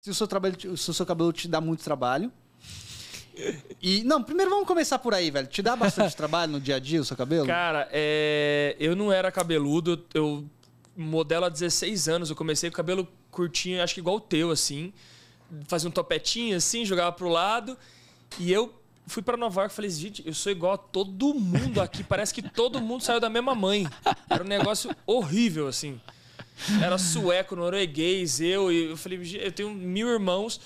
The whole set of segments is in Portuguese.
se o seu, trabalho, se o seu cabelo te dá muito trabalho. E, não, primeiro vamos começar por aí, velho. Te dá bastante trabalho no dia a dia o seu cabelo? Cara, é... eu não era cabeludo, eu modelo há 16 anos, eu comecei com cabelo curtinho, acho que igual o teu, assim. Fazia um topetinho assim, jogava pro lado. E eu fui para Nova York e falei, gente, eu sou igual a todo mundo aqui. Parece que todo mundo saiu da mesma mãe. Era um negócio horrível, assim. Era sueco, norueguês, eu. E eu falei, eu tenho mil irmãos.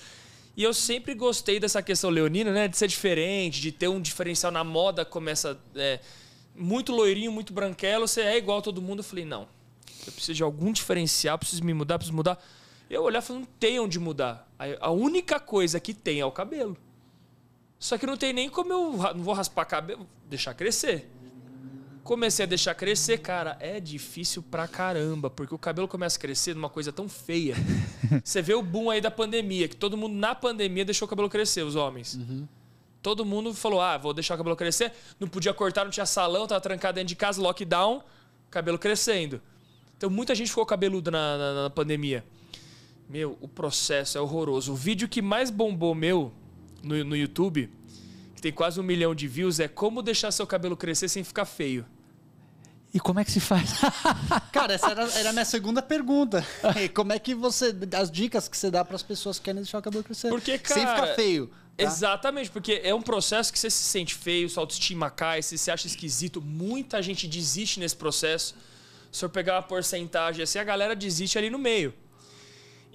E eu sempre gostei dessa questão leonina, né? De ser diferente, de ter um diferencial na moda, começa é, muito loirinho, muito branquelo, você é igual a todo mundo. Eu falei, não, eu preciso de algum diferencial, preciso me mudar, preciso mudar. Eu olhar e falei, não tem onde mudar. A única coisa que tem é o cabelo. Só que não tem nem como eu não vou raspar cabelo, deixar crescer. Comecei a deixar crescer, cara, é difícil pra caramba, porque o cabelo começa a crescer numa coisa tão feia. Você vê o boom aí da pandemia, que todo mundo na pandemia deixou o cabelo crescer, os homens. Uhum. Todo mundo falou: ah, vou deixar o cabelo crescer. Não podia cortar, não tinha salão, tava trancado dentro de casa, lockdown, cabelo crescendo. Então muita gente ficou cabeludo na, na, na pandemia. Meu, o processo é horroroso. O vídeo que mais bombou meu no, no YouTube tem quase um milhão de views, é como deixar seu cabelo crescer sem ficar feio. E como é que se faz? Cara, essa era, era a minha segunda pergunta. como é que você. As dicas que você dá para as pessoas que querem deixar o cabelo crescer porque, cara, sem ficar feio. Tá? Exatamente, porque é um processo que você se sente feio, sua autoestima cai, você se acha esquisito. Muita gente desiste nesse processo. Se eu pegar uma porcentagem assim, a galera desiste ali no meio.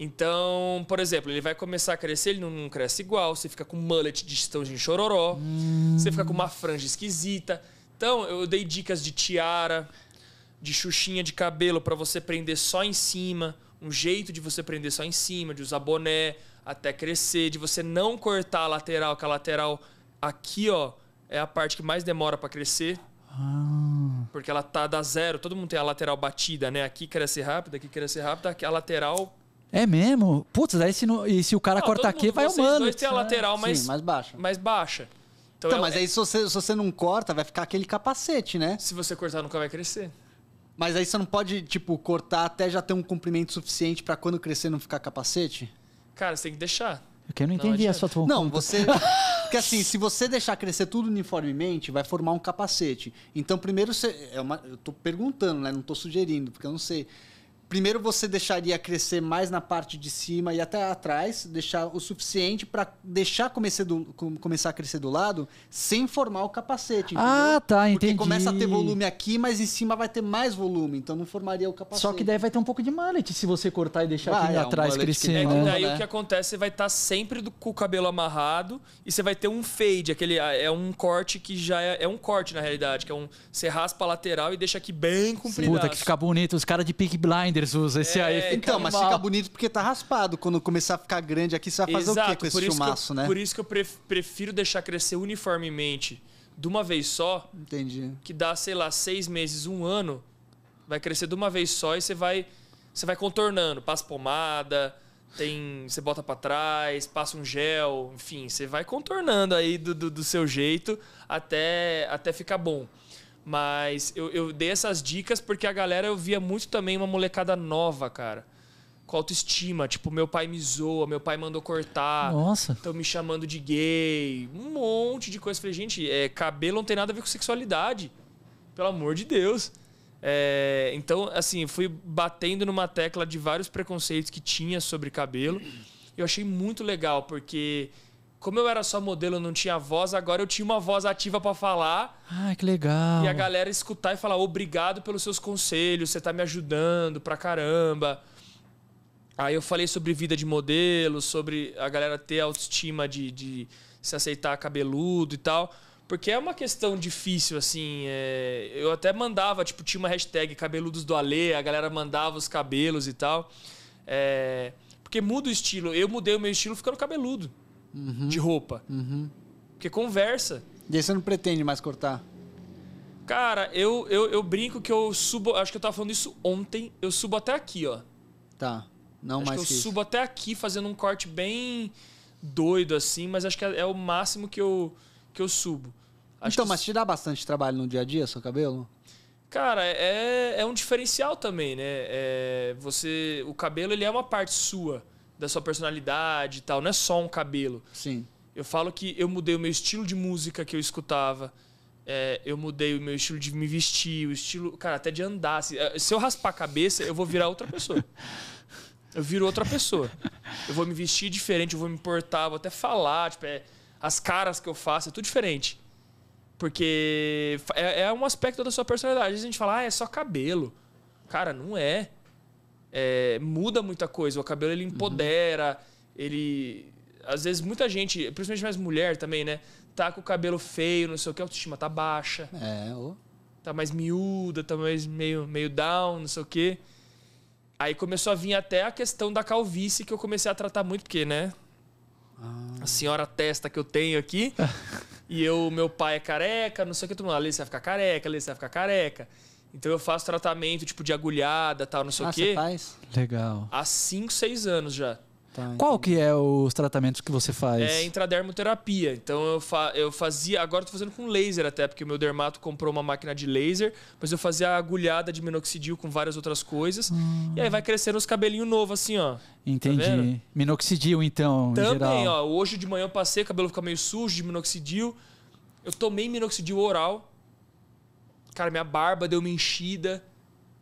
Então, por exemplo, ele vai começar a crescer, ele não cresce igual, você fica com mullet de estãozinho chororó, hum. você fica com uma franja esquisita. Então, eu dei dicas de tiara, de xuxinha de cabelo para você prender só em cima, um jeito de você prender só em cima, de usar boné até crescer, de você não cortar a lateral, que a lateral aqui, ó, é a parte que mais demora para crescer. Ah. Porque ela tá da zero, todo mundo tem a lateral batida, né? Aqui cresce rápido, aqui cresce rápido, aqui a lateral é mesmo? Putz, daí se, não, e se o cara não, cortar aqui, vai o mano. dois tem a lateral mais, Sim, mais baixa. Mais baixa. Então, então é, mas aí se você, se você não corta, vai ficar aquele capacete, né? Se você cortar, nunca vai crescer. Mas aí você não pode, tipo, cortar até já ter um comprimento suficiente para quando crescer não ficar capacete? Cara, você tem que deixar. Porque eu não entendi não, a sua Não, você. Porque assim, se você deixar crescer tudo uniformemente, vai formar um capacete. Então, primeiro você. É uma, eu tô perguntando, né? Não tô sugerindo, porque eu não sei primeiro você deixaria crescer mais na parte de cima e até atrás, deixar o suficiente para deixar começar, do, começar a crescer do lado sem formar o capacete. Entendeu? Ah, tá, entendi. Porque começa a ter volume aqui, mas em cima vai ter mais volume, então não formaria o capacete. Só que daí vai ter um pouco de mallet se você cortar e deixar vai, aqui é atrás um crescer. É que daí né? o que acontece, você vai estar tá sempre do, com o cabelo amarrado e você vai ter um fade, aquele é um corte que já é, é um corte na realidade, que é um você raspa a lateral e deixa aqui bem comprido. Puta que fica bonito, os caras de Peak Blind usa esse é, aí. Fica então, mas fica bonito porque tá raspado. Quando começar a ficar grande aqui, você vai fazer Exato, o quê com esse chumaço, eu, né? Por isso que eu prefiro deixar crescer uniformemente de uma vez só. Entendi. Que dá, sei lá, seis meses, um ano. Vai crescer de uma vez só e você vai, você vai contornando. Passa pomada, tem, você bota para trás, passa um gel, enfim, você vai contornando aí do, do, do seu jeito até, até ficar bom. Mas eu, eu dei essas dicas porque a galera eu via muito também uma molecada nova, cara. Com autoestima. Tipo, meu pai me zoa, meu pai mandou cortar. Nossa. Estão me chamando de gay. Um monte de coisa. Falei, gente, é, cabelo não tem nada a ver com sexualidade. Pelo amor de Deus. É, então, assim, fui batendo numa tecla de vários preconceitos que tinha sobre cabelo. Eu achei muito legal, porque como eu era só modelo, não tinha voz, agora eu tinha uma voz ativa para falar. Ah, que legal. E a galera escutar e falar: obrigado pelos seus conselhos, você tá me ajudando pra caramba. Aí eu falei sobre vida de modelo, sobre a galera ter autoestima de, de se aceitar cabeludo e tal. Porque é uma questão difícil, assim. É... Eu até mandava, tipo, tinha uma hashtag cabeludos do Alê, a galera mandava os cabelos e tal. É... Porque muda o estilo. Eu mudei o meu estilo ficando cabeludo uhum. de roupa. Uhum. Porque conversa. E aí você não pretende mais cortar? Cara, eu, eu, eu brinco que eu subo. Acho que eu tava falando isso ontem. Eu subo até aqui, ó. Tá. Não acho mais. Que eu que subo até aqui fazendo um corte bem doido, assim, mas acho que é, é o máximo que eu, que eu subo. Acho então, mas te dá bastante trabalho no dia a dia, seu cabelo? Cara, é, é um diferencial também, né? É, você, o cabelo ele é uma parte sua. Da sua personalidade e tal. Não é só um cabelo. Sim. Eu falo que eu mudei o meu estilo de música que eu escutava. É, eu mudei o meu estilo de me vestir, o estilo, cara, até de andar. Se, é, se eu raspar a cabeça, eu vou virar outra pessoa. Eu viro outra pessoa. Eu vou me vestir diferente, eu vou me portar, vou até falar, tipo, é, as caras que eu faço, é tudo diferente. Porque é, é, um aspecto da sua personalidade. Às vezes a gente fala, ah, é só cabelo. Cara, não é. É muda muita coisa. O cabelo ele empodera, uhum. ele. Às vezes muita gente, principalmente mais mulher também, né? Tá com o cabelo feio, não sei o que, a autoestima tá baixa. É, ô. Tá mais miúda, tá mais meio, meio down, não sei o quê. Aí começou a vir até a questão da calvície que eu comecei a tratar muito, porque, né? Ah. A senhora testa que eu tenho aqui. e eu, meu pai é careca, não sei o que, todo mundo, ali você vai ficar careca, ali você vai ficar careca. Então eu faço tratamento tipo de agulhada, tal, não sei ah, o quê. Você faz? Legal. Há 5, 6 anos já. Tá, Qual que é os tratamentos que você faz? É intradermoterapia. Então eu, fa eu fazia, agora estou fazendo com laser até, porque o meu dermato comprou uma máquina de laser, mas eu fazia agulhada de minoxidil com várias outras coisas. Hum. E aí vai crescendo os cabelinhos novos assim, ó. Entendi. Tá minoxidil então, Também, ó. Hoje de manhã eu passei, o cabelo fica meio sujo de minoxidil. Eu tomei minoxidil oral. Cara, minha barba deu uma enchida.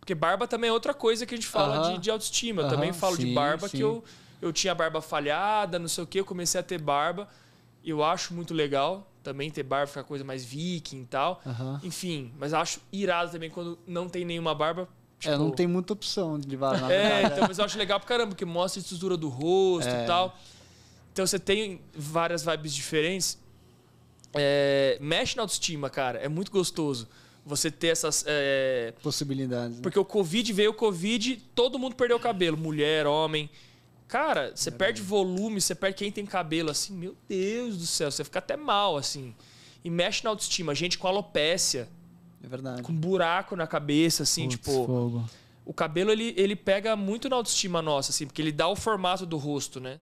Porque barba também é outra coisa que a gente fala uh -huh. de, de, autoestima. Eu uh -huh. também falo sim, de barba sim. que eu eu tinha barba falhada, não sei o que, eu comecei a ter barba. Eu acho muito legal também ter barba, ficar coisa mais viking e tal. Uhum. Enfim, mas acho irado também quando não tem nenhuma barba. Tipo... É, não tem muita opção de barba. é, então, mas eu acho legal pra caramba, porque mostra a estrutura do rosto é. e tal. Então você tem várias vibes diferentes. É, mexe na autoestima, cara. É muito gostoso você ter essas. É... Possibilidades. Né? Porque o Covid veio o Covid, todo mundo perdeu o cabelo. Mulher, homem. Cara, você perde volume, você perde quem tem cabelo, assim, meu Deus do céu, você fica até mal, assim. E mexe na autoestima. Gente com alopécia. É verdade. Com buraco na cabeça, assim, Puts, tipo. Fogo. O cabelo, ele, ele pega muito na autoestima nossa, assim, porque ele dá o formato do rosto, né?